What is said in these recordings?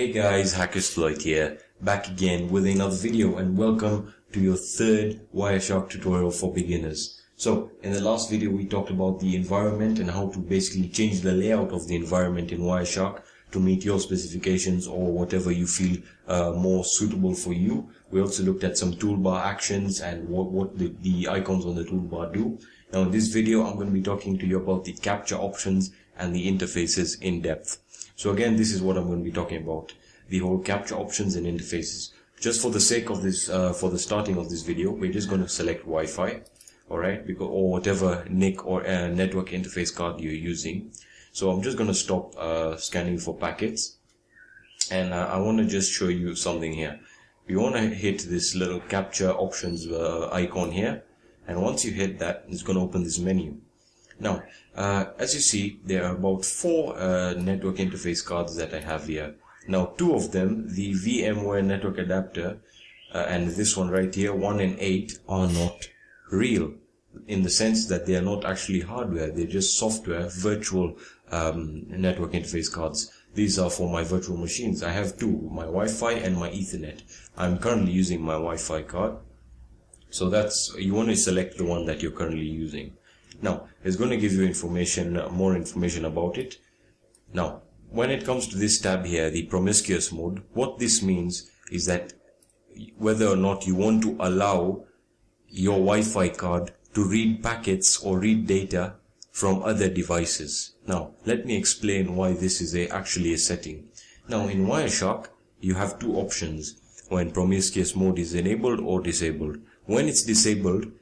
Hey guys, Hackersploit here, back again with another video and welcome to your third Wireshark tutorial for beginners. So, in the last video we talked about the environment and how to basically change the layout of the environment in Wireshark to meet your specifications or whatever you feel uh, more suitable for you. We also looked at some toolbar actions and what, what the, the icons on the toolbar do. Now in this video I'm going to be talking to you about the capture options and the interfaces in depth. So again, this is what I'm going to be talking about. The whole capture options and interfaces. Just for the sake of this, uh, for the starting of this video, we're just going to select Wi-Fi, alright, because or whatever NIC or uh, network interface card you're using. So I'm just going to stop uh, scanning for packets, and uh, I want to just show you something here. You want to hit this little capture options uh, icon here, and once you hit that, it's going to open this menu. Now, uh, as you see, there are about four uh, network interface cards that I have here. Now, two of them, the VMware network adapter uh, and this one right here, 1 and 8, are not real in the sense that they are not actually hardware, they're just software, virtual um, network interface cards. These are for my virtual machines. I have two, my Wi-Fi and my Ethernet. I'm currently using my Wi-Fi card. So that's, you want to select the one that you're currently using. Now, it's going to give you information, more information about it. Now, when it comes to this tab here, the promiscuous mode, what this means is that whether or not you want to allow your Wi-Fi card to read packets or read data from other devices. Now, let me explain why this is a, actually a setting. Now, in Wireshark, you have two options when promiscuous mode is enabled or disabled. When it's disabled,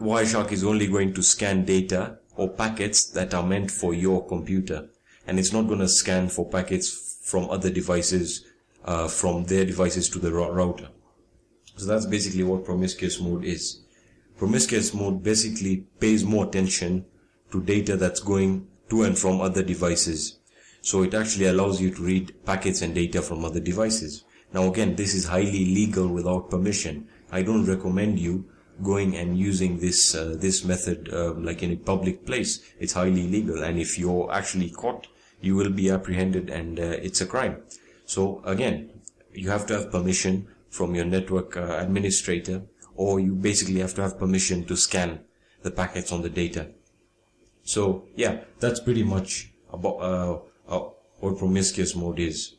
Wireshark is only going to scan data or packets that are meant for your computer. And it's not going to scan for packets from other devices, uh, from their devices to the router. So that's basically what promiscuous mode is. Promiscuous mode basically pays more attention to data that's going to and from other devices. So it actually allows you to read packets and data from other devices. Now again, this is highly legal without permission. I don't recommend you going and using this uh, this method uh, like in a public place it's highly illegal and if you're actually caught you will be apprehended and uh, it's a crime. So again you have to have permission from your network uh, administrator or you basically have to have permission to scan the packets on the data. So yeah that's pretty much about uh, what promiscuous mode is